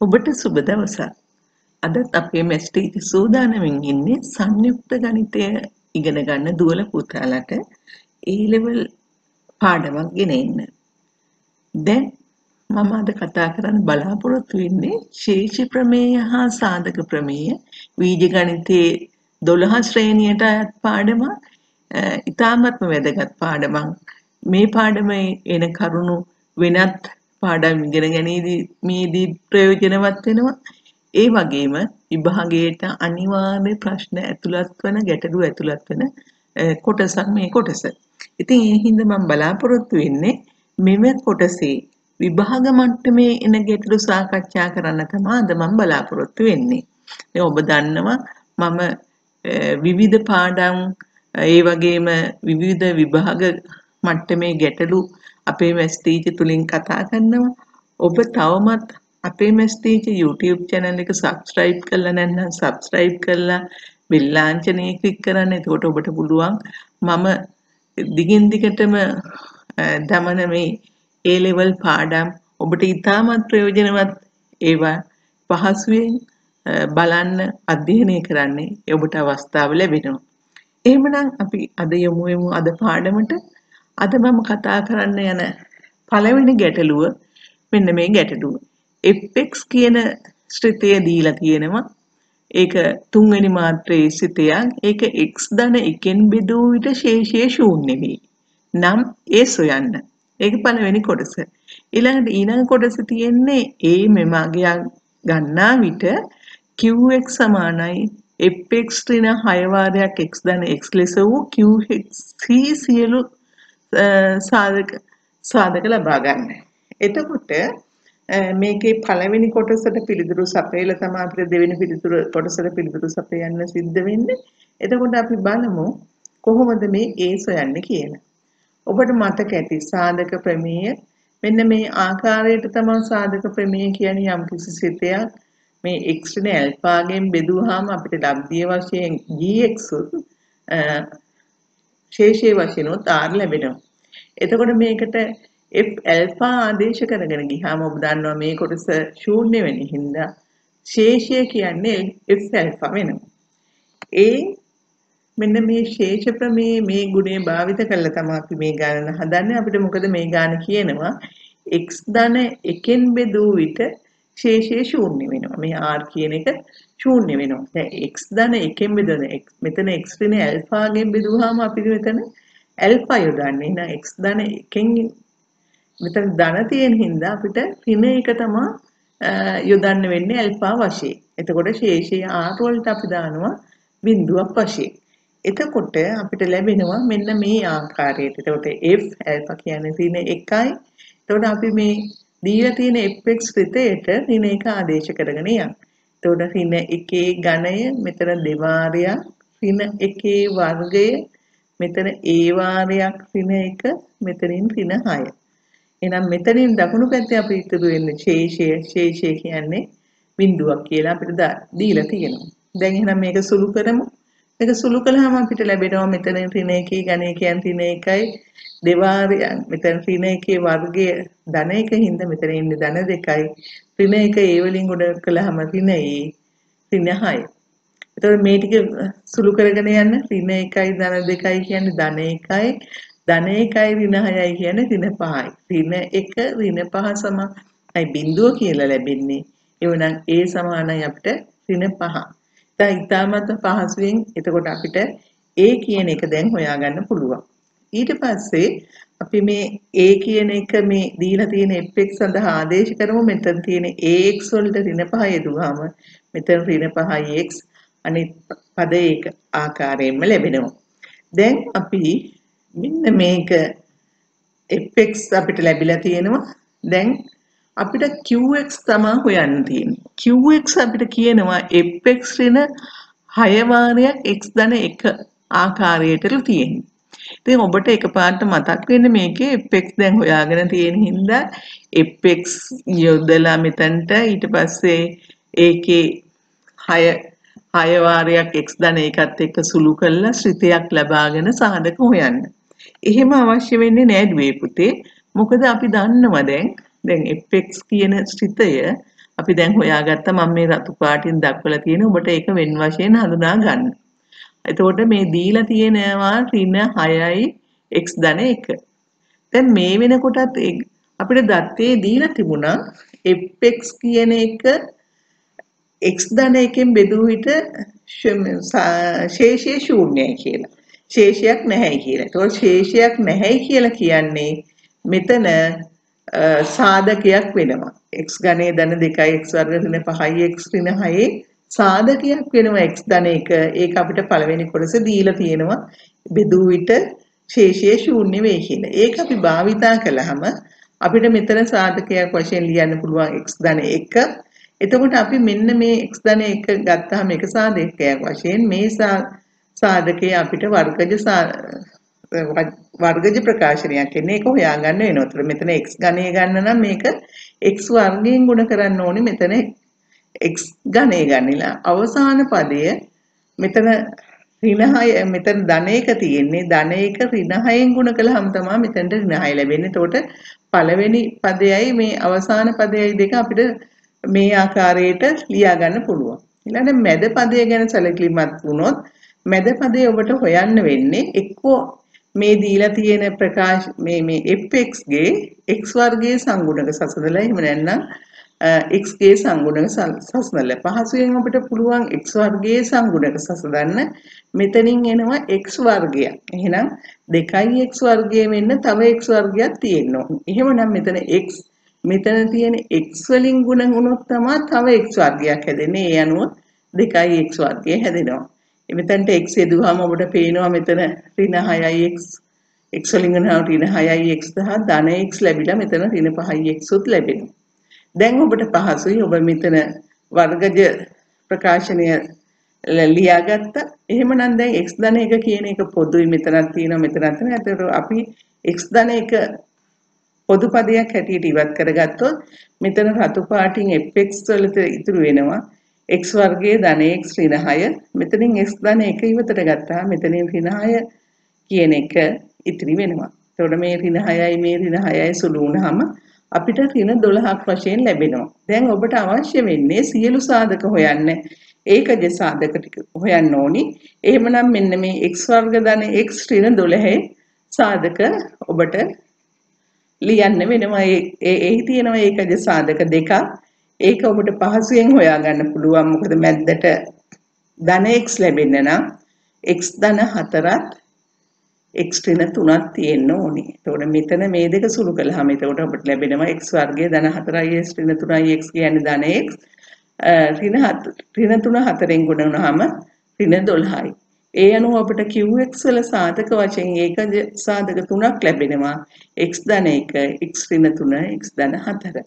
ඔබට සුබ දවසක්. අදත් අපේ මැස්ටීච සූදානමින් ඉන්නේ සංයුක්ත ගණිතය ඉගෙන ගන්න දුවල පුතාලට ඒලෙවල් පාඩමක් ගෙන එන්න. දැන් මම අද කතා කරන්න බලාපොරොත්තු වෙන්නේ ශේෂ ප්‍රමේය හා සාධක ප්‍රමේය වීජ ගණිතයේ 12 ශ්‍රේණියට අයත් පාඩමක්. ඉතාමත්ම වැදගත් පාඩමක්. මේ පාඩමේ එන කරුණු වෙනත් පාඩම් ඉගෙන ගැනීමේදී ප්‍රයෝජනවත් වෙනවා. ඒ වගේම විභාගයට අනිවාර්ය ප්‍රශ්න ඇතුළත් වන ගැටලු ඇතුළත් වන කොටසක් මේ කොටස. ඉතින් ඒ හින්දා මම බලාපොරොත්තු වෙන්නේ මෙම කොටසේ විභාග මට්ටමේ එන ගැටලු සාකච්ඡා කරන්න තමයි අද මම බලාපොරොත්තු වෙන්නේ. දැන් ඔබ දන්නවා මම විවිධ පාඩම් ඒ වගේම විවිධ විභාග මට්ටමේ ගැටලු අපේ මැස්ටීච තුලින් කතා කරනවා. ඔබ තවමත් අපේ මැස්ටීච YouTube channel එක subscribe කරලා නැත්නම් subscribe කරලා බෙල් ලාංඡනය ක්ලික් කරන්න. එතකොට ඔබට පුළුවන් මම දිගින් දිගටම දමන මේ A level පාඩම් ඔබට ඉතාමත් ප්‍රයෝජනවත් ඒවා පහසුවෙන් බලන්න අධ්‍යයනය කරන්නේ ඔබට අවස්ථාව ලැබෙනවා. එහෙමනම් අපි අද යමු යමු අද පාඩමට අද මම කතා කරන්න යන පළවෙනි ගැටලුව මෙන්න මේ ගැටලුව. fx කියන ශ්‍රිතය දීලා තියෙනවා. ඒක තුන්වෙනි මාත්‍රයේ සිතයක්. ඒක x ධන 1න් බෙදූ විට ශේෂය ශූන්‍ය වේ. නම් ඒ සොයන්න. ඒක පළවෙනි කොටස. ඊළඟට ඊළඟ කොටස තියෙන්නේ a මෙමගයක් ගන්නා විට qx සමානයි fx ඍණ 6 වාරයක් x ධන x ලෙස වූ qx සියලු සාධක සාධක ලබා ගන්න. එතකොට මේකේ පළවෙනි කොටසට පිළිතුරු සපයලා තමයි අපිට දෙවෙනි පිළිතුරු කොටසට පිළිතුරු සපයන්න සිද්ධ වෙන්නේ. එතකොට අපි බලමු කොහොමද මේ ඒ සොයන්නේ කියලා. ඔබට මතක ඇති සාධක ප්‍රමේය මෙන්න මේ ආකාරයට තමයි සාධක ප්‍රමේය කියන්නේ යම් කිසි සිතයක් මේ x නේ ඇල්ෆාගෙන් බෙදුවාම අපිට ලබ්ධිය වශයෙන් gx ශේෂයේ වශයෙන් උත් r ලැබෙනවා. එතකොට මේකට f ඇල්ෆා ආදේශ කරගෙන ගියාම ඔබ දන්නවා මේ කොටස ශූන්‍ය වෙන හින්දා ශේෂය කියන්නේ f ඇල්ෆා වෙනවා. ඒ මෙන්න මේ ශේෂ ප්‍රමේය මේ ගුණය භාවිත කරලා තමයි අපි මේ ගණන හදන්නේ. අපිට මොකද මේ ගාන කියනවා x ධන 1න් බෙදූ විට ශේෂය ශූන්‍ය වෙනවා. මේ r කියන එක ශූන්‍ය වෙනවා. දැන් x ධන 1න් බෙදන මෙතන x ඍණ ඇල්ෆාගෙන් බෙදුවාම අපිට මෙතන ඇල්ෆා යොදන්නේ. එහෙනම් x ධන 1න් මෙතන ධන තියෙන හින්දා අපිට ඍණ එක තමයි යොදන්න වෙන්නේ ඇල්ෆා වශයෙන්. එතකොට ශේෂය r වලට අපි දානවා බිඳුවක් වශයෙන්. එතකොට අපිට ලැබෙනවා මෙන්න මේ ආකාරයට. එතකොට f ඇල්ෆා කියන්නේ ඍණ 1යි. එතකොට අපි මේ දීලා තියෙන fx රිතයට ඍණ 1 ආදේශ කරගෙන යන්න. එතකොට ඍණ 1 ඝනය මෙතන දෙවාරයක් ඍණ 1 වර්ගය මෙතන a වාරයක් ඍණ 1 මෙතනින් ඍණ 6. එහෙනම් මෙතනින් දකුණු පැත්තේ අපි ඉතුරු වෙන්නේ ශේෂය ශේෂය කියන්නේ බිඳුවක් කියලා අපිට දීලා තියෙනවා. දැන් එහෙනම් මේක සුළු කරමු. මේක සුළු කළාම අපිට ලැබෙනවා මෙතන ඍණ 1 ඝනය කියන්නේ ඍණ 1යි දෙවාරයක් මෙතන ඍණ එකේ වර්ගය ධන එකින්ද මෙතන ඉන්නේ ධන දෙකයි ඍණ එක ඒ වලින් ගොඩ කළාම ඍණ ඒ ඍණ 6. එතකොට මේ ටික සුළු කරගෙන යන්න ඍණ 1යි ධන 2යි කියන්නේ ධන 1යි ධන 1යි ඍණ 6යි කියන්නේ ඍණ 5යි. ඍණ 1 ඍණ 5 සමයි බිඳුව කියලා ලැබෙන්නේ. එවනම් ඒ සමානයි අපිට ඍණ 5. දැන් ඊටමත් පහසුවෙන් එතකොට අපිට ඒ කියන එක දැන් හොයාගන්න පුළුවන්. ඊට පස්සේ අපි මේ a කියන එක මේ දීලා තියෙන fx සඳහා ආදේශ කරමු මෙතන තියෙන ax වලට ඍණ 5 යෙදුවාම මෙතන ඍණ 5x අනිත් පද ඒක ආකාරයෙන්ම ලැබෙනවා. දැන් අපි මෙන්න මේක fx අපිට ලැබිලා තියෙනවා. දැන් අපිට qx තමයි හොයන්න තියෙන්නේ. qx අපිට කියනවා fx ඍණ 6 වාරයක් x ධන 1 ආකාරයටලු තියෙන්නේ. ඉතින් ඔබට එකපාරට මතක් වෙන්න මේකේ fx දැන් හොයාගෙන තියෙන හින්දා fx යොදලා මෙතනට ඊට පස්සේ ඒකේ 6 6 වාරයක් x ධන එකත් එක්ක සුළු කරලා ශ්‍රිතයක් ලබාගෙන සාධක හොයන්න. එහෙම අවශ්‍ය වෙන්නේ නෑ දුවේ පුතේ. මොකද අපි දන්නවා දැන් දැන් fx කියන ශ්‍රිතය අපි දැන් හොයාගත්ත මම මේ රතු පාටින් දක්වලා තියෙන ඔබට ඒක වෙන වශයෙන් හඳුනා ගන්න. එතකොට මේ දීලා තියෙනවා ඍණ 6යි x ධන 1. දැන් මේ වෙනකොටත් අපිට දත්තේ දීලා තිබුණා fx කියන එක x ධන එකෙන් බෙදූ විට ශේෂය ශූන්‍යයි කියලා. ශේෂයක් නැහැයි කියලා. ඒතකොට ශේෂයක් නැහැයි කියලා කියන්නේ මෙතන සාධකයක් වෙනවා. x ගණයේ ධන 2යි x වර්ග ඍණ 5යි x ඍණ 6යි සාධකයක් වෙනවා x ධන 1. ඒක අපිට පළවෙනි කොටස දීලා තියෙනවා. බෙදූ විට ශේෂය ශූන්‍ය වෙයි කියලා. ඒක අපි භාවිතා කළාම අපිට මෙතන සාධකයක් වශයෙන් ලියන්න පුළුවන් x ධන 1. එතකොට අපි මෙන්න මේ x ධන 1 ගත්තාම එක සාධකයක් වශයෙන් මේ සාධකය අපිට වර්ගජ වර්ගජ ප්‍රකාශනයක් එන්නේ ඒක හොයාගන්න වෙනවා. ඒතර මෙතන x ඝනය ගන්න නම් මේක x වර්ගයෙන් ගුණ කරන්න ඕනේ මෙතන x ඝනය ගන්නලා අවසාන පදය මෙතන ඍණ 6 මෙතන ධන එක තියෙන්නේ ධන එක ඍණ 6න් ගුණ කළාම තමයි මෙතනට ඍණ 6 ලැබෙන්නේ. එතකොට පළවෙනි පදයයි මේ අවසාන පදයයි දෙක අපිට මේ ආකාරයට ලියා ගන්න පුළුවන්. ඊළඟ මැද පදය ගැන සැලකිලිමත් වුණොත් මැද පදේ ඔබට හොයන්න වෙන්නේ එක්කෝ මේ දීලා තියෙන ප්‍රකාශ මේ මේ fx ගේ x වර්ගයේ සංගුණක සසඳලා එහෙම නැත්නම් x ගේ සංගුණක සසඳලා පහසුවෙන් අපිට පුළුවන් x වර්ගයේ සංගුණක සසඳන්න මෙතනින් එනවා x වර්ගයක්. එහෙනම් 2x වර්ගයේ මෙන්න තව x වර්ගයක් තියෙන්න ඕනේ. එහෙමනම් මෙතන x මෙතන තියෙන x වලින් ගුණ වුණොත් තමයි තව x වර්ගයක් හැදෙන්නේ. ඒ අනුව 2x වර්ගය හැදෙනවා. මෙතනට x යදුවාම ඔබට පේනවා මෙතන ඍණ 6x x වලින් ගන්නවා ඍණ 6x සහ ධන x ලැබිලා මෙතන ඍණ 5x උත් ලැබෙනවා. දැන් ඔබට පහසුයි ඔබ මෙතන වර්ගජ ප්‍රකාශනය ලියාගත්ත. එහෙමනම් දැන් x ධන 1 කියන එක පොදුයි මෙතනක් තියෙනවා මෙතනක් තියෙනවා. ඒතකොට අපි x ධන 1 පොදු පදයක් හැටියට ඉවත් කරගත්තොත් මෙතන රතු පාටින් fx වලට ඉතුරු වෙනවා x වර්ගයේ ධන x ඍණ 6 මෙතනින් x ධන 1 ඉවතට ගත්තා මෙතනින් ඍණ 6 කියන එක ඉතිරි වෙනවා. එතකොට මේ ඍණ 6යි මේ ඍණ 6යි සුළු වුණාම අපිට ඍණ 12ක් වශයෙන් ලැබෙනවා. දැන් ඔබට අවශ්‍ය වෙන්නේ සියලු සාධක හොයන්න. ඒකජ සාධක ටික හොයන්න ඕනි. එහෙමනම් මෙන්න මේ x වර්ග ධන x ඍණ 12 සාධක ඔබට ලියන්න වෙනවා. ඒ එහි තියෙනවා ඒකජ සාධක දෙකක්. ඒක ඔබට පහසුවෙන් හොයාගන්න පුළුවන් මොකද මැද්දට ධන x ලැබෙන්න නම් x ධන 4ත් x ඍණ 3ක් තියෙන්න ඕනේ. එතකොට මෙතන මේ දෙක සුළු කළාම එතකොට ඔබට ලැබෙනවා x වර්ගයේ ධන 4යි x ඍණ 3යි x කියන්නේ ධන x ඍණ 4 ඍණ 3 4ෙන් ගුණ වුණාම ඍණ 12යි. ඒ අනුව අපිට qx වල සාධක වශයෙන් ඒකජ සාධක තුනක් ලැබෙනවා x ධන 1 x ඍණ 3 x ධන 4.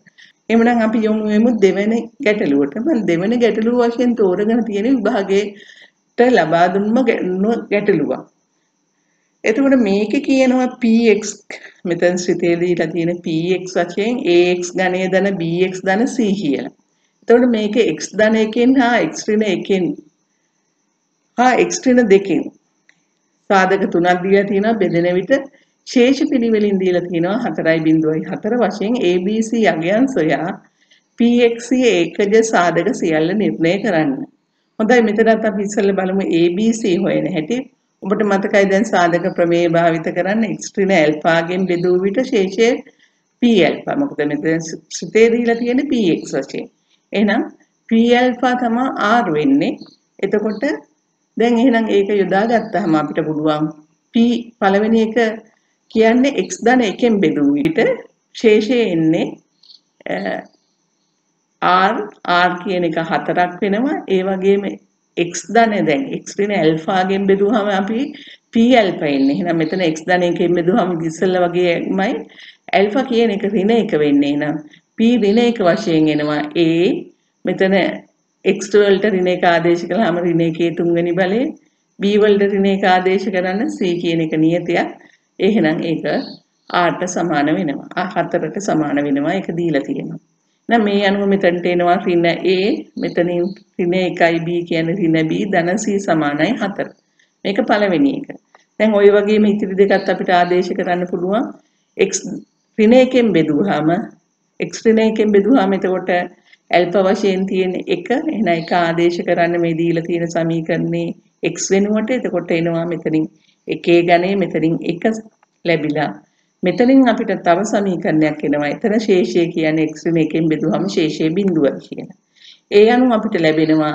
එමනම් අපි යොමු වෙමු දෙවෙනි ගැටලුවට. මම දෙවෙනි ගැටලුව වශයෙන් තෝරගෙන තියෙන විභාගයට ලබා දුන්නම ගැටලුවක්. එතකොට මේකේ කියනවා px මෙතන සිතේ දීලා තියෙන px වශයෙන් ax ඝනය ධන bx ධන c කියලා. එතකොට මේකේ x ධන එකෙන් හා x ඍණ එකෙන් හා x ඍණ දෙකෙන් සාධක තුනක් දීලා තියෙනවා බෙදෙන විට ශේෂ පිළිවෙලින් දීලා තියෙනවා 4.4 වශයෙන් ABC යගයන් සොයා PXC ඒකජ සාධක සියල්ල නිර්ණය කරන්න. හොඳයි මෙතනත් අපි ඉස්සෙල්ලා බලමු ABC හොයන හැටි. ඔබට මතකයි දැන් සාධක ප්‍රමේය භාවිත කරන්න x ඍණ ඇල්ෆාගෙන් බෙදූ විට ශේෂය p ඇල්ෆා. මොකද මෙතන සිතේ දීලා තියෙන px වශයෙන්. එහෙනම් p ඇල්ෆා තමයි r වෙන්නේ. එතකොට දැන් එහෙනම් ඒක යොදා ගත්තාම අපිට පුළුවන්. P පළවෙනි එක කියන්නේ x ධන එකෙන් බෙදූ විට ශේෂය එන්නේ r r කියන එක හතරක් වෙනවා. ඒ වගේම x ධන දැන් x ඍණ ඇල්ෆාගෙන් බෙදුවහම අපි p ඇල්ෆා එන්නේ. එහෙනම් මෙතන x ධන එකෙන් බෙදුවහම ඉස්සෙල්ලා වගේමයි. ඇල්ෆා කියන එක ඍණ එක වෙන්නේ. එහෙනම් p ඍණ එක වශයෙන් එනවා. A මෙතන x වලට ඍණ එක ආදේශ කළාම ඍණ එකේ තුන්වෙනි බලය b වලට ඍණ එක ආදේශ කරන්න c කියන එක නියතයක් එහෙනම් ඒක r ට සමාන වෙනවා. හතරට සමාන වෙනවා. ඒක දීලා තියෙනවා. දැන් මේ අනුව මෙතනට එනවා ඍණ a මෙතනින් ඍණ 1යි b කියන්නේ ඍණ b ධන c සමානයි 4. මේක පළවෙනි එක. දැන් ওই වගේම ඉතිරි දෙකත් අපිට ආදේශ කරන්න පුළුවන් x ඍණ එකෙන් බෙදුවාම x ඍණ එකෙන් බෙදුවාම එතකොට ඇල්ෆා වශයෙන් තියෙන එක එහෙනම් එක ආදේශ කරන්න මේ දීලා තියෙන සමීකරණේ x වෙනුවට එතකොට එනවා මෙතනින් එකේ ගණේ මෙතනින් එක ලැබිලා මෙතනින් අපිට තව සමීකරණයක් එනවා. එතන ශේෂය කියන්නේ x වෙන එකෙන් බෙදුවම ශේෂය බිඳුව කියන. ඒ අනුව අපිට ලැබෙනවා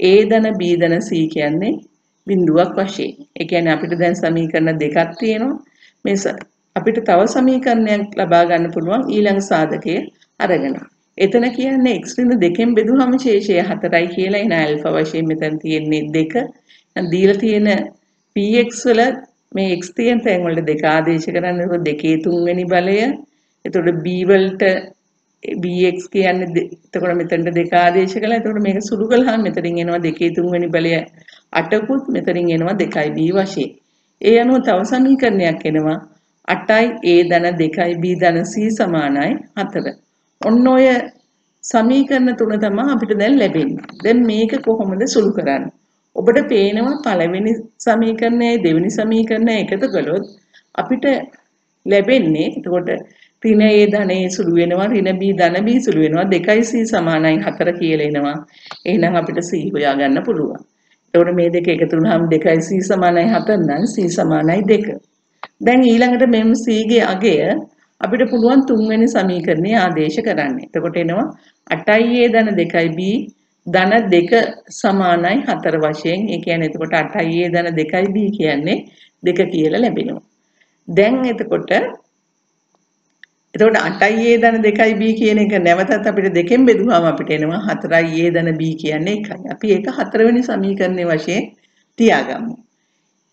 a ධන b ධන c කියන්නේ බිඳුවක් වශයෙන්. ඒ කියන්නේ අපිට දැන් සමීකරණ දෙකක් තියෙනවා. මේ අපිට තව සමීකරණයක් ලබා ගන්න පුළුවන් ඊළඟ සාධකය අරගෙන. එතන කියන්නේ x ඍණ දෙකෙන් බෙදුවම ශේෂය 4යි කියලා එන ඇල්ෆා වශයෙන් මෙතන තියෙන්නේ 2. දීලා තියෙන px වල මේ x තියෙන තැන් වලට දෙක ආදේශ කරන්න ඒක දෙකේ තුන්වෙනි බලය. එතකොට b වලට bx කියන්නේ එතකොට මෙතනට දෙක ආදේශ කළා. එතකොට මේක සුළු කළාම මෙතනින් එනවා දෙකේ තුන්වෙනි බලය 8කුත් මෙතනින් එනවා 2යි b වශයෙන්. ඒ අනුව තව සමීකරණයක් එනවා 8යි a ධන 2යි b ධන c සමානයි 4. ඔන්න ඔය සමීකරණ තුන තමයි අපිට දැන් ලැබෙන්නේ. දැන් මේක කොහොමද සුළු කරන්නේ? ඔබට පේනවා පළවෙනි සමීකරණයයි දෙවෙනි සමීකරණය එකතු කළොත් අපිට ලැබෙන්නේ එතකොට ඍණ A ධනයේ සුළු වෙනවා ඍණ B ධන B සුළු වෙනවා 2C සමානයි 4 කියලා එනවා. එහෙනම් අපිට C හොයාගන්න පුළුවන්. එතකොට මේ දෙක එකතු වුණාම 2C සමානයි 4 නම් C සමානයි 2. දැන් ඊළඟට මෙම් C ගේ අගය අපිට පුළුවන් තුන්වෙනි සමීකරණය ආදේශ කරන්න. එතකොට එනවා 8A ධන 2B ධන දෙක සමානයි 4 වශයෙන්. ඒ කියන්නේ එතකොට 8A ධන 2B කියන්නේ 2 කියලා ලැබෙනවා. දැන් එතකොට එතකොට 8A ධන 2B කියන එක නැවතත් අපිට දෙකෙන් බෙදුවාම අපිට එනවා 4A ධන B කියන්නේ 1යි. අපි ඒක හතරවෙනි සමීකරණයේ වශයෙන් තියාගමු.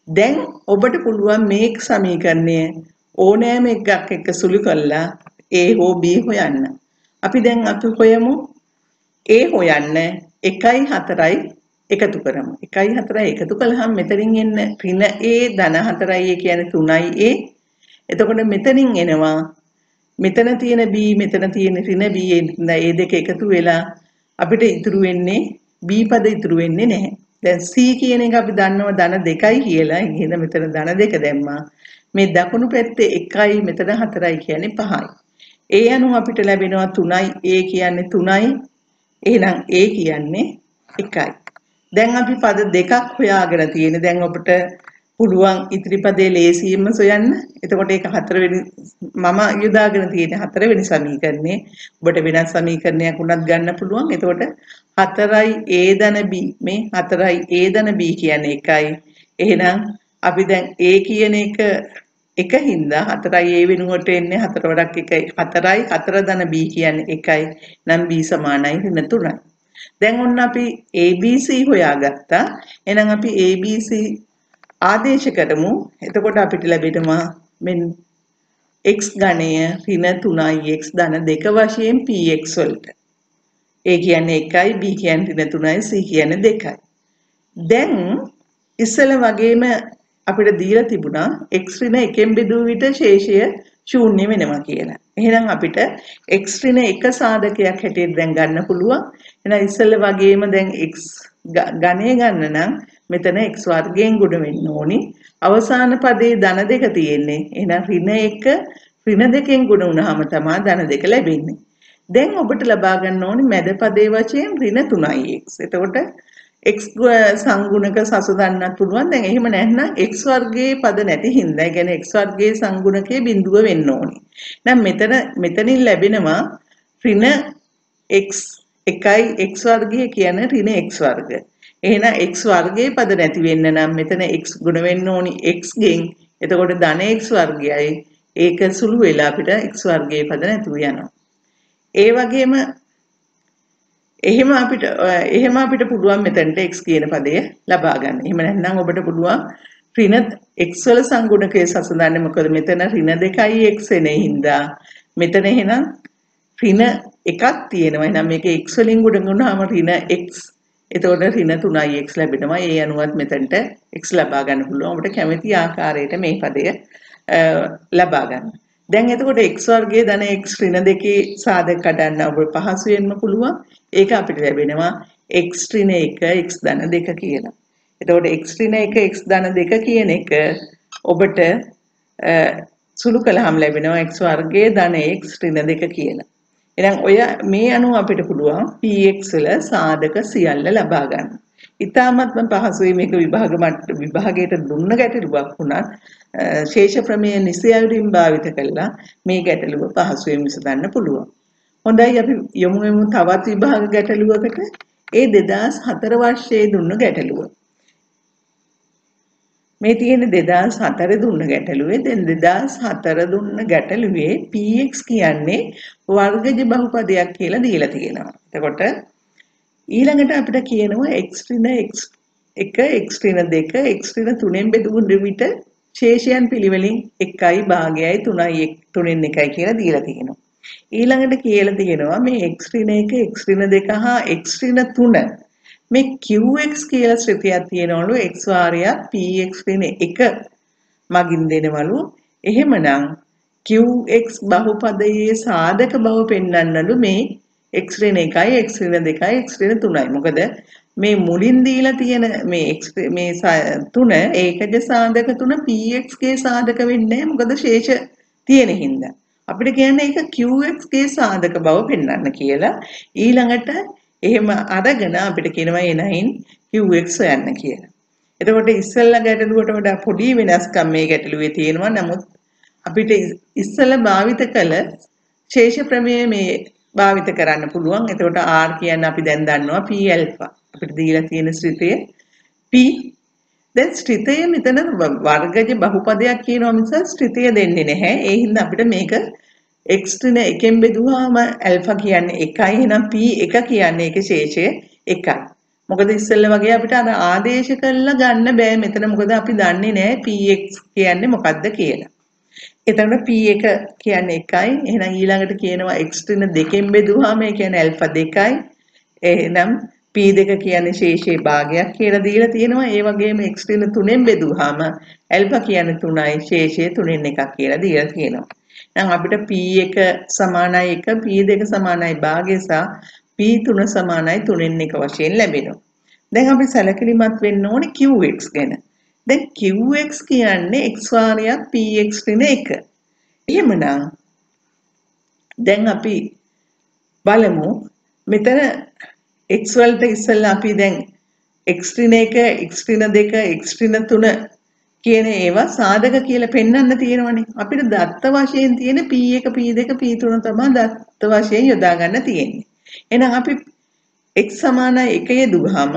දැන් ඔබට පුළුවන් මේ සමීකරණය ඕනෑම එකක් එක්ක සුළු කළා A හෝ B හොයන්න. අපි දැන් අපි හොයමු A හොයන්න 1යි 4යි එකතු කරමු. 1යි 4යි එකතු කළාම මෙතනින් එන්න ඍණ A ධන 4යි කියන්නේ 3යි A. එතකොට මෙතනින් එනවා මෙතන තියෙන B මෙතන තියෙන ඍණ B ඒ දෙක එකතු වෙලා අපිට ඉතුරු වෙන්නේ B පද ඉතුරු වෙන්නේ නැහැ. දැන් C කියන එක අපි දන්නවා ධන දෙකයි කියලා. එහෙනම් මෙතන ධන දෙක දැම්මා. මේ දකුණු පැත්තේ 1යි මෙතන 4යි කියන්නේ 5යි. ඒ අනුව අපිට ලැබෙනවා 3යි A කියන්නේ 3යි. එහෙනම් A කියන්නේ 1යි. දැන් අපි පද දෙකක් හොයාගෙන තියෙන. දැන් අපිට පුළුවන් ඉතිරි පදේ ලේසියෙන්ම සොයන්න. එතකොට ඒක හතරවෙනි මම යොදාගෙන තියෙන හතරවෙනි සමීකරණේ ඔබට වෙනස් සමීකරණයක් උනත් ගන්න පුළුවන්. එතකොට 4යි A ධන B මේ 4යි A ධන B කියන්නේ 1යි. එහෙනම් අපි දැන් A කියන එක එක හින්දා හතරයි ඒ වෙනුවට එන්නේ හතර වඩක් එකයි. හතරයි හතර ධන b කියන්නේ එකයි. නම් b සමානයි ඍණ තුනයි. දැන් ඔන්න අපි abc හොයාගත්තා. එහෙනම් අපි abc ආදේශ කරමු. එතකොට අපිට ලැබෙනවා මෙන් x ගණය ඍණ 3යි x ධන දෙක වශයෙන් px වලට. A කියන්නේ 1යි b කියන්නේ ඍණ 3යි c කියන්නේ 2යි දැන් ඉස්සල වගේම අපිට දීලා තිබුණා x ඍණ එකෙන් බෙදූ විට ශේෂය ශූන්‍ය වෙනවා කියලා. එහෙනම් අපිට x ඍණ එක සාධකයක් හැටියට දැන් ගන්න පුළුවන්. එහෙනම් ඉස්සෙල්ල වගේම දැන් x ගණය ගන්න නම් මෙතන x වර්ගයෙන් ගුණ වෙන්න ඕනි. අවසාන පදේ ධන දෙක තියෙන්නේ. එහෙනම් ඍණ එක ඍණ දෙකෙන් ගුණ වුණාම තමයි ධන දෙක ලැබෙන්නේ. දැන් ඔබට ලබා ගන්න ඕනි මැද පදේ වශයෙන් ඍණ 3යි x. එතකොට x සංගුණක සසඳන්නත් පුළුවන්. දැන් එහෙම නැත්නම් x වර්ගයේ පද නැති හින්දා, ඒ කියන්නේ x වර්ගයේ සංගුණකයේ බිඳුව වෙන්න ඕනේ. දැන් මෙතන මෙතනින් ලැබෙනවා ඍණ x එකයි x වර්ගය කියන ඍණ x වර්ග. එහෙනම් x වර්ගයේ පද නැති වෙන්න නම් මෙතන x ගුණ වෙන්න ඕනි x ගෙන්. එතකොට ධන x වර්ගයයි ඒක සුළු වෙලා අපිට x වර්ගයේ පද නැතුව යනවා. ඒ වගේම එහෙම අපිට එහෙම අපිට පුළුවන් මෙතනට x කියන පදය ලබා ගන්න. එහෙම නැත්නම් ඔබට පුළුවන් ඍණ x වල සංගුණකයේ සසඳන්නේ මොකද මෙතන ඍණ දෙකයි x එනේ හින්දා මෙතන එහෙනම් ඍණ එකක් තියෙනවා. එහෙනම් මේක x වලින් ගුණ වුණාම ඍණ x එතකොට ඍණ 3යි x ලැබෙනවා. ඒ අනුවත් මෙතනට x ලබා ගන්න පුළුවන්. ඔබට කැමති ආකාරයට මේ පදය ලබා ගන්න. දැන් එතකොට x වර්ගයේ ධන x ඍණ දෙකේ සාධක කඩන්න ඔබ පහසුවෙන්ම පුළුවන්. ඒක අපිට ලැබෙනවා x ඍණ 1 x ධන 2 කියලා. එතකොට x ඍණ 1 x ධන 2 කියන එක ඔබට සුළු කළාම ලැබෙනවා x වර්ගයේ ධන x ඍණ 2 කියලා. එහෙනම් ඔය මේ අනුව අපිට පුළුවන් px වල සාධක සියල්ල ලබා ගන්න. ඉතාමත්ම පහසුයි මේක විභාග මට්ට විභාගයට දුන්න ගැටලුවක් වුණත් ශේෂ ප්‍රමේය නිසි අයුරින් භාවිත කළා මේ ගැටලුව පහසුවෙන් විසඳන්න පුළුවන්. හොඳයි අපි යමු යමු තවත් විභාග ගැටලුවකට ඒ 2004 වර්ෂයේ දුන්න ගැටලුව. මේ තියෙන 2004 දුන්න ගැටලුවේ දැන් 2004 දුන්න ගැටලුවේ px කියන්නේ වර්ගජ බහුපදයක් කියලා දීලා තියෙනවා. එතකොට ඊළඟට අපිට කියනවා x ඍණ x 1 x ඍණ 2 x ඍණ 3ෙන් බෙදුණු විට ශේෂයන් පිළිවෙලින් 1යි භාගයයි 3යි 3න් 1යි කියලා දීලා තියෙනවා. ඊළඟට කියලා තියෙනවා මේ x ඍණ 1 x ඍණ 2 හා x ඍණ 3 මේ qx කියලා ශ්‍රිතයක් තියෙනවලු x වාරයක් px ඍණ 1 මගින් දෙනවලු එහෙමනම් qx බහුපදයේ සාධක බව පෙන්වන්නලු මේ x ඍණ 1යි x ඍණ 2යි x ඍණ 3යි මොකද මේ මුලින් දීලා තියෙන මේ x මේ 3 ඒකජ සාධක 3 px ගේ සාධක වෙන්නේ මොකද ශේෂ තියෙන හින්දා අපිට කියන්නේ ඒක qx ගේ සාධක බව පෙන්වන්න කියලා ඊළඟට එහෙම අරගෙන අපිට කියනවා එනයින් qx හොයන්න කියලා. එතකොට ඉස්සෙල්ලා ගැටලුවට වඩා පොඩි වෙනස්කම් මේ ගැටලුවේ තියෙනවා. නමුත් අපිට ඉස්සෙල්ලා භාවිත කළ ශේෂ ප්‍රමේය මේ භාවිත කරන්න පුළුවන්. එතකොට r කියන්නේ අපි දැන් දන්නවා p ඇල්ෆා. අපිට දීලා තියෙන ශ්‍රිතය p දැන් ශ්‍රිතය මෙතන වර්ගජ බහුපදයක් කියනවා මිස ශ්‍රිතය දෙන්නේ නැහැ. ඒ හින්දා අපිට මේක x ඍණ එකෙන් බෙදුවාම ඇල්ෆා කියන්නේ 1යි එහෙනම් p 1 කියන්නේ ඒකේ ශේෂය 1යි. මොකද ඉස්සෙල්ලා වගේ අපිට අර ආදේශ කරලා ගන්න බෑ මෙතන මොකද අපි දන්නේ නෑ px කියන්නේ මොකක්ද කියලා. එතකොට p1 කියන්නේ 1යි. එහෙනම් ඊළඟට කියනවා x ඍණ දෙකෙන් බෙදුවාම ඒ කියන්නේ ඇල්ෆා 2යි. එහෙනම් p2 කියන්නේ ශේෂයේ භාගයක් කියලා දීලා තියෙනවා. ඒ වගේම x ඍණ 3ෙන් බෙදුවාම ඇල්ෆා කියන්නේ 3යි ශේෂය 3න් එකක් කියලා දීලා තියෙනවා. එහෙනම් අපිට P1 සමානයි 1 P2 සමානයි භාගය සහ P3 සමානයි 3න් 1 වශයෙන් ලැබෙනවා. දැන් අපි සැලකිලිමත් වෙන්න ඕනේ Qx ගැන. දැන් Qx කියන්නේ x වාරයක් Px ඍණ 1. එහෙමනම් දැන් අපි බලමු මෙතන x වලට ඉස්සෙල්ලා අපි දැන් x ඍණ 1 x ඍණ 2 x ඍණ 3 කියන ඒවා සාධක කියලා පෙන්වන්න තියෙනවනේ. අපිට දත්ත වශයෙන් තියෙන P1 P2 P3 තමයි දත්ත වශයෙන් යොදා ගන්න තියෙන්නේ. එහෙනම් අපි x සමානයි 1 යෙදුවාම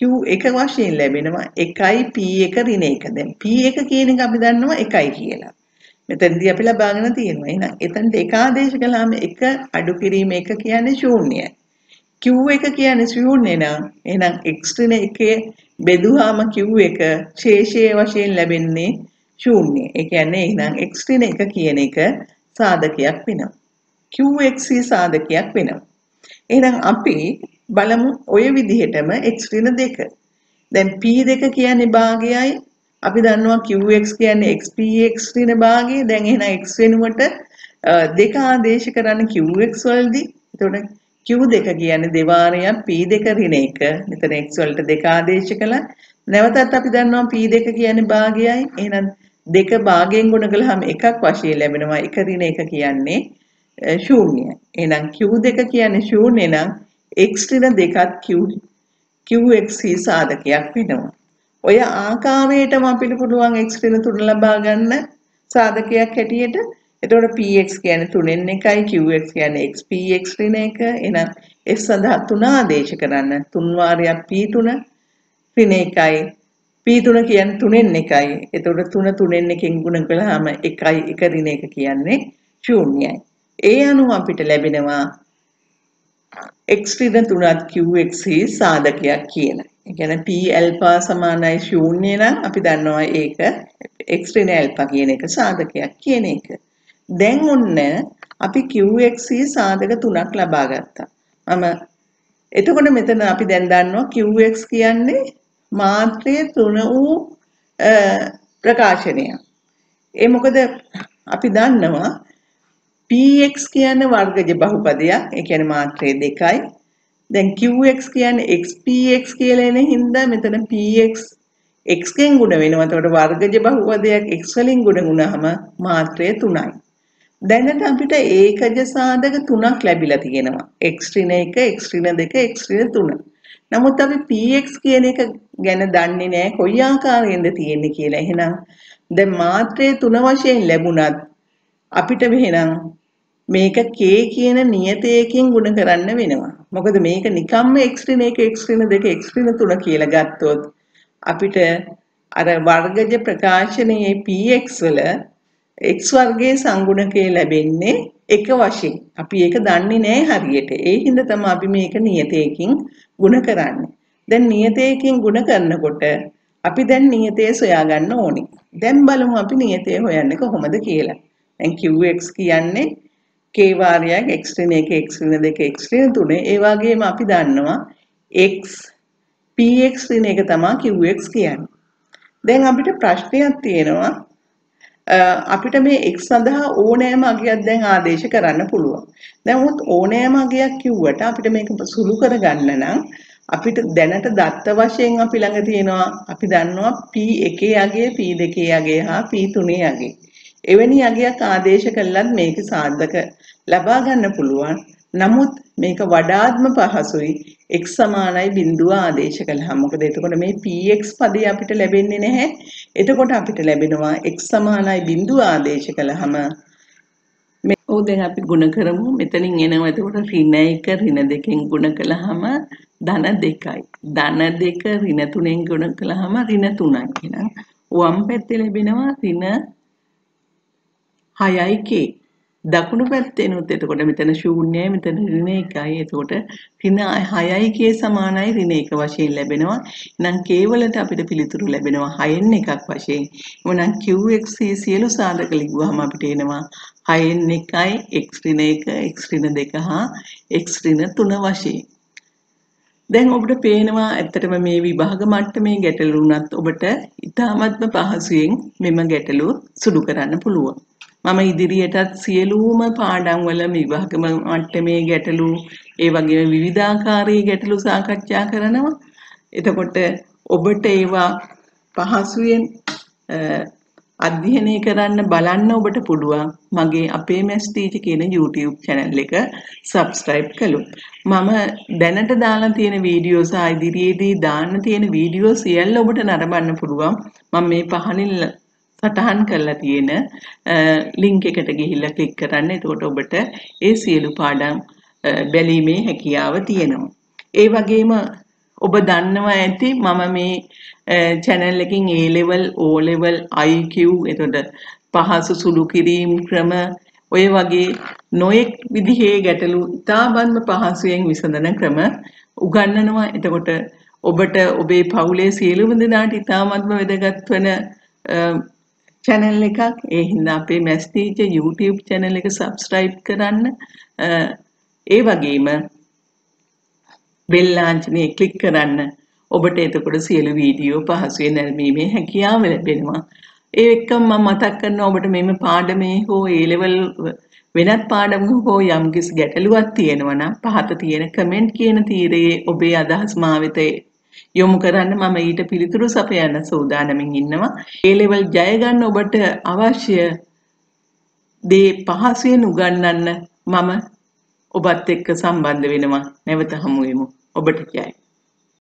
Q1 වශයෙන් ලැබෙනවා 1යි P1 ඍණ 1. දැන් P1 කියන එක අපි දන්නවා 1යි කියලා. මෙතනදී අපි ලබාගෙන තියෙනවා. එහෙනම් එතනට එක ආදේශ කළාම 1 අඩු කිරීම 1 කියන්නේ ශූන්‍යයි. Q1 කියන්නේ ශූන්‍ය නම් එහෙනම් x ඍණ 1 බෙදුවාම Q1 ශේෂයේ වශයෙන් ලැබෙන්නේ ශූන්‍ය. ඒ කියන්නේ එහෙනම් x ඍණ 1 කියන එක සාධකයක් වෙනවා. Qx සාධකයක් වෙනවා. එහෙනම් අපි බලමු ඔය විදිහටම x ඍණ 2. දැන් p2 කියන්නේ භාගයයි අපි දන්නවා qx කියන්නේ xpx ඍණ භාගය. දැන් එහෙනම් x වෙනුවට දෙක ආදේශ කරන්න qx වලදී. එතකොට Q2 කියන්නේ දෙවාරයක් P2 ඍණ 1. මෙතන x වලට දෙක ආදේශ කළා. නැවතත් අපි දන්නවා P2 කියන්නේ භාගයයි. එහෙනම් දෙක භාගයෙන් ගුණ කළාම එකක් වශයෙන් ලැබෙනවා. එක ඍණ 1 කියන්නේ ශූන්‍යයි. එහෙනම් Q2 කියන්නේ ශූන්‍ය නම් x ඍණ දෙකත් Q QX සාධකයක් වෙනවා. ඔය ආකාරයටම අපිට පුළුවන් x ඍණ 3 ලබා ගන්න සාධකයක් හැටියට එතකොට px කියන්නේ 3n එකයි qx කියන්නේ xpx ඍණ එක. එහෙනම් s සඳහා 3 ආදේශ කරන්න 3 වාරයක් p3 ඍණ එකයි. p3 කියන්නේ 3n එකයි. එතකොට 3 3n එකෙන් ගුණ කළාම 1යි 1 ඍණ එක කියන්නේ ශූන්‍යයි. ඒ අනුව අපිට ලැබෙනවා x ඍණ 3ත් qx සාධකයක් කියලා. ඒ කියන්නේ p ඇල්ෆා සමානයි ශූන්‍ය නම් අපි දන්නවා ඒක x ඍණ ඇල්ෆා කියන එක සාධකයක් කියන එක. දැන් ඔන්න අපි QX සාධක තුනක් ලබා ගත්තා. මම එතකොට මෙතන අපි දැන් දන්නවා QX කියන්නේ මාත්‍රයේ තුන වූ ප්‍රකාශනය. ඒ මොකද අපි දන්නවා px කියන්නේ වර්ගජ බහුපදයක්. ඒ කියන්නේ මාත්‍රයේ දෙකයි. දැන් qx කියන්නේ xpx කියලා එන හින්දා මෙතන px x ගෙන් ගුණ වෙනවා. එතකොට වර්ගජ බහුපදයක් x වලින් ගුණ වුණාම මාත්‍රය 3යි. දැනට අපිට ඒකජ සාධක තුනක් ලැබිලා තියෙනවා. x ඍණ 1, x ඍණ 2, x ඍණ 3. නමුත් අපි px කියන එක ගැන දන්නේ නැහැ කොයි ආකාරයෙන්ද තියෙන්නේ කියලා. එහෙනම් දැන් මාත්‍රයේ තුන වශයෙන් ලැබුණත් අපිට එහෙනම් මේක k කියන නියතයකින් ගුණ කරන්න වෙනවා. මොකද මේක නිකම්ම x ඍණ 1 x ඍණ 2 x ඍණ 3 කියලා ගත්තොත් අපිට අර වර්ගජ ප්‍රකාශනයේ px වල x වර්ගයේ සංගුණකය ලැබෙන්නේ එක වශයෙන්. අපි ඒක දන්නේ නැහැ හරියට. ඒ හින්දා තමයි අපි මේක නියතයකින් ගුණ කරන්නේ. දැන් නියතයකින් ගුණ කරනකොට අපි දැන් නියතය සොයාගන්න ඕනි. දැන් බලමු අපි නියතය හොයන්නේ කොහොමද කියලා. දැන් qx කියන්නේ k වාරයක් x ඍණ 1 x ඍණ 2 x ඍණ 3 ඒ වගේම අපි දන්නවා x px ඍණ එක තමයි qx කියන්නේ. දැන් අපිට ප්‍රශ්නයක් තියෙනවා අපිට මේ x සඳහා ඕනෑම අගයක් දැන් ආදේශ කරන්න පුළුවන්. දැන් උත් ඕනෑම අගයක් කිව්වට අපිට මේක සුළු කරගන්න නම් අපිට දැනට දත්ත වශයෙන් අපි ළඟ තියෙනවා අපි දන්නවා p1 අගය p2 අගය හා p3 අගය. එවැනි අගයක් ආදේශ කළත් මේක සාධක ලබා ගන්න පුළුවන්. නමුත් මේක වඩාත්ම පහසුයි x සමානයි බිඳුව ආදේශ කළාම. මොකද එතකොට මේ px පදේ අපිට ලැබෙන්නේ නැහැ. එතකොට අපිට ලැබෙනවා x සමානයි බිඳුව ආදේශ කළාම මේ ඔව් දැන් අපි ಗುಣ කරමු. මෙතනින් එනවා එතකොට ඍණ 1 ඍණ 2කින් ಗುಣ කළාම ධන 2යි. ධන 2 ඍණ 3කින් ಗುಣ කළාම ඍණ 3යි. එහෙනම් වම් පැත්තේ ලැබෙනවා ඍණ 6යි k. දකුණු පැත්තෙනුත් එතකොට මෙතන ශූන්‍යයි මෙතන ඍණ 1යි. එතකොට ඍණ 6යි k සමානයි ඍණ 1 වශයෙන් ලැබෙනවා. එහෙනම් k වලට අපිට පිළිතුරු ලැබෙනවා 6න් එකක් වශයෙන්. එහෙනම් qx සියලු සාධක ලිව්වහම අපිට එනවා 6න් 1යි x ඍණ 1 x ඍණ 2 හා x ඍණ 3 වශයෙන්. දැන් ඔබට පේනවා ඇත්තටම මේ විභාග මට්ටමේ ගැටලු උනත් ඔබට ඉතාමත්ම පහසුවෙන් මෙම ගැටලු සුදු කරන්න පුළුවන්. මම ඉදිරියටත් සියලුම පාඩම් වල විභාග මට්ටමේ ගැටලු ඒ වගේම විවිධාකාරී ගැටලු සාකච්ඡා කරනවා. එතකොට ඔබට ඒවා පහසුවෙන් අධ්‍යයනය කරන්න බලන්න ඔබට පුළුවන් මගේ අපේ මැස් ටීචර් කියන YouTube channel එක subscribe කළොත්. මම දැනට දාලා තියෙන වීඩියෝ සහ ඉදිරියේදී දාන්න තියෙන වීඩියෝ සියල්ල ඔබට නරඹන්න පුළුවන්. මම මේ පහලින් සටහන් කරලා තියෙන ලින්ක් එකට ගිහිල්ලා ක්ලික් කරන්න. එතකොට ඔබට ඒ සියලු පාඩම් බැලීමේ හැකියාව තියෙනවා. ඒ වගේම ඔබ දන්නවා ඇති මම මේ channel එකකින් A level, O level, IQ එතකොට පහසු සුළු කිරීම ක්‍රම ඔය වගේ නොයෙක් විදිහේ ගැටලු ඉතාමත්ම පහසුවෙන් විසඳන ක්‍රම උගන්වනවා. එතකොට ඔබට ඔබේ පවුලේ සියලුම දෙනාට ඉතාමත්ම වැදගත් වන channel එකක්. ඒ හින්දා අපේ මැස් ටීචර් YouTube channel එක subscribe කරන්න. ඒ වගේම බෙල් ලාංඡනය ක්ලික් කරන්න. ඔබට එතකොට සියලු වීඩියෝ පහසුවෙන් නැරඹීමේ හැකියාව ලැබෙනවා. ඒ එක්කම මම මතක් කරනවා ඔබට මෙන්න පාඩමේ හෝ ඒ ලෙවල් වෙනත් පාඩමක හෝ යම්කිසි ගැටලුවක් තියෙනවා නම් පහත තියෙන කමෙන්ට් කියන තීරයේ ඔබේ අදහස් මා වෙත යොමු කරන්න මම ඊට පිළිතුරු සපයන්න සූදානමින් ඉන්නවා. ඒ ලෙවල් ජය ගන්න ඔබට අවශ්‍ය දේ පහසුවෙන් උගන්වන්න මම ඔබත් එක්ක සම්බන්ධ වෙනවා. නැවත හමු වෙමු. ඔබට ජය.